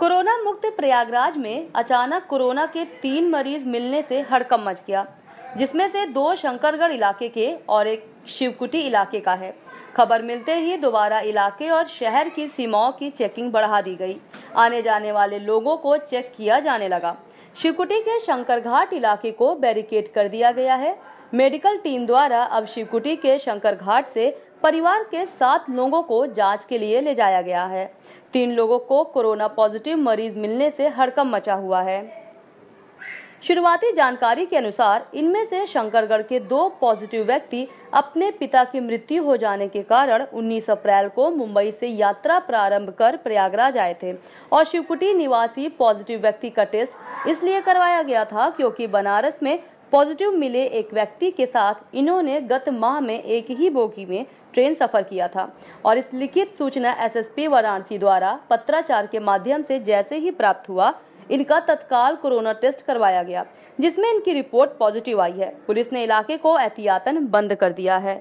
Corona मुक्त प्रयागराज में अचानक कोरोना के तीन मरीज़ मिलने से हड़कम मच गया, जिसमें से दो शंकरगढ़ इलाके के और एक शिवकुटी इलाके का है। खबर मिलते ही दोबारा इलाके और शहर की सीमाओं की चेकिंग बढ़ा दी गई। आने जाने वाले लोगों को चेक किया जाने लगा। शिवकुटी के शंकर घाट इलाके को बैरिकेड कर दिया गया है। मेडिकल टीम द्वारा अब शिवकुटी के शंकर घाट से परिवार के सात लोगों को जाँच के लिए ले जाया गया है। तीन लोगों को कोरोना पॉजिटिव मरीज़ मिलने से हड़कम मचा हुआ है। शुरुआती जानकारी के अनुसार, इनमें से शंकरगढ़ के दो पॉजिटिव व्यक्ति अपने पिता की मृत्यु हो जाने के कारण 19 अप्रैल को मुंबई से यात्रा प्रारंभ कर प्रयागराज आए थे और शिवकुटी निवासी पॉजिटिव व्यक्ति का टेस्ट इसलिए करवाया गया था क्योंकि बनारस में पॉजिटिव मिले एक व्यक्ति के साथ, इन्होंने गत माह में एक ही बोगी में ट्रेन सफ़र किया था और इस लिखित सूचना एसएसपी वाराणसी द्वारा पत्राचार के माध्यम से जैसे ही प्राप्त हुआ, इनका तत्काल कोरोना टेस्ट करवाया गया, जिसमें इनकी रिपोर्ट पॉजिटिव आई है। पुलिस ने इलाके को एहतियातन बंद कर दिया है।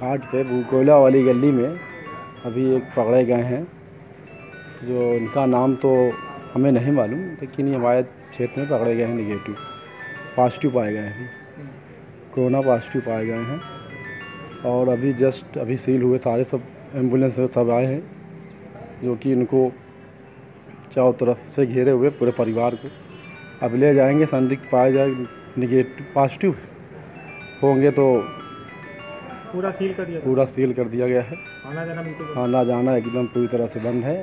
घाट पे कोयला वाली गली में अभी एक पकड़े गए हैं, जो इनका नाम तो हमें नहीं मालूम लेकिन ये हमारे क्षेत्र में पकड़े गए हैं निगेटिव पॉजिटिव पाए गए हैं। कोरोना पॉजिटिव पाए गए हैं। और अभी जस्ट अभी सील हुए सारे सब एंबुलेंस सब आए हैं जो कि इनको चारों तरफ़ से घेरे हुए पूरे परिवार को। अब ले जाएँगे संदिग्ध पाए जाए निगेटिव पॉजिटिव होंगे तो पूरा सील कर दिया पूरा सील कर दिया गया है। आना जाना आना जाना एकदम पूरी तरह से बंद है।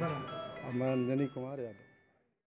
मैं अंजनी कुमार यादव।